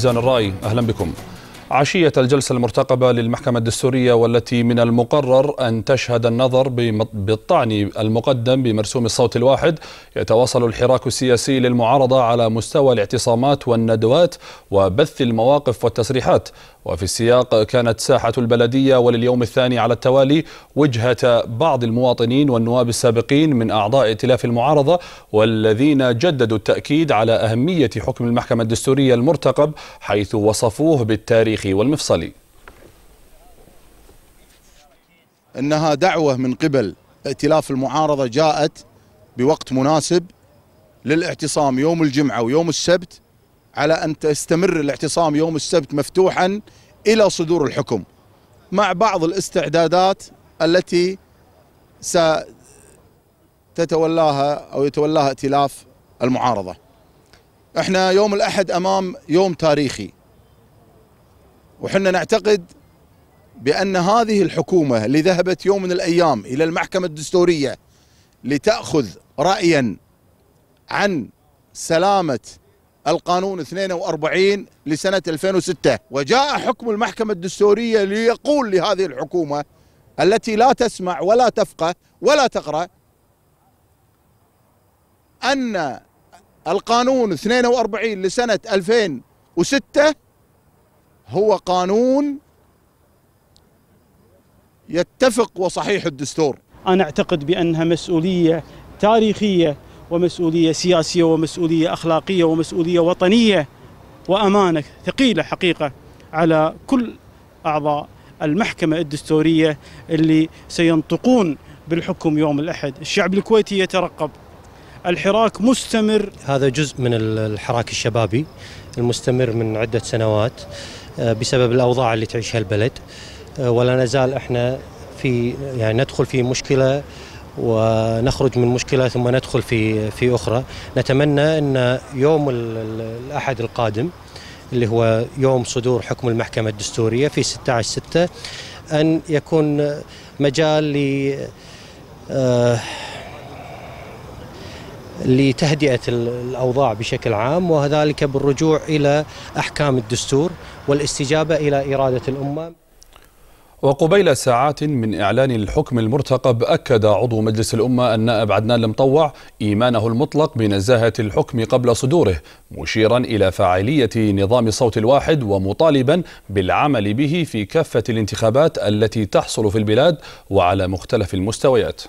ميزان الرأي أهلا بكم. عشية الجلسة المرتقبة للمحكمة الدستورية والتي من المقرر أن تشهد النظر بالطعن المقدم بمرسوم الصوت الواحد. يتواصل الحراك السياسي للمعارضة على مستوى الاعتصامات والندوات وبث المواقف والتصريحات. وفي السياق كانت ساحة البلدية ولليوم الثاني على التوالي وجهة بعض المواطنين والنواب السابقين من أعضاء ائتلاف المعارضة والذين جددوا التأكيد على أهمية حكم المحكمة الدستورية المرتقب حيث وصفوه بالتاريخي والمفصلي. إنها دعوة من قبل. ائتلاف المعارضة جاءت بوقت مناسب للاعتصام يوم الجمعة ويوم السبت على أن تستمر الاعتصام يوم السبت مفتوحا إلى صدور الحكم مع بعض الاستعدادات التي ستتولاها أو يتولاها ائتلاف المعارضة. إحنا يوم الأحد أمام يوم تاريخي. وحنا نعتقد بأن هذه الحكومة اللي ذهبت يوم من الأيام إلى المحكمة الدستورية لتأخذ رأيا عن سلامة القانون 42 لسنة 2006 وجاء حكم المحكمة الدستورية ليقول لهذه الحكومة التي لا تسمع ولا تفقه ولا تقرأ أن القانون 42 لسنة 2006 هو قانون يتفق وصحيح الدستور. أنا أعتقد بأنها مسؤولية تاريخية ومسؤولية سياسية ومسؤولية أخلاقية ومسؤولية وطنية وأمانة ثقيلة حقيقة على كل أعضاء المحكمة الدستورية اللي سينطقون بالحكم يوم الأحد. الشعب الكويتي يترقب. الحراك مستمر. هذا جزء من الحراك الشبابي المستمر من عدة سنوات. بسبب الأوضاع اللي تعيشها البلد. آه، ولا نزال إحنا في يعني ندخل في مشكلة ونخرج من مشكلة ثم ندخل في في أخرى. نتمنى إن يوم الأحد القادم اللي هو يوم صدور حكم المحكمة الدستورية في 16 6 أن يكون مجال ل لتهدئة الأوضاع بشكل عام وذلك بالرجوع إلى أحكام الدستور والاستجابة إلى إرادة الأمة. وقبيل ساعات من إعلان الحكم المرتقب أكد عضو مجلس الأمة النائب عدنان المطوع إيمانه المطلق بنزاهة الحكم قبل صدوره مشيرا إلى فاعلية نظام الصوت الواحد ومطالبا بالعمل به في كافة الانتخابات التي تحصل في البلاد وعلى مختلف المستويات.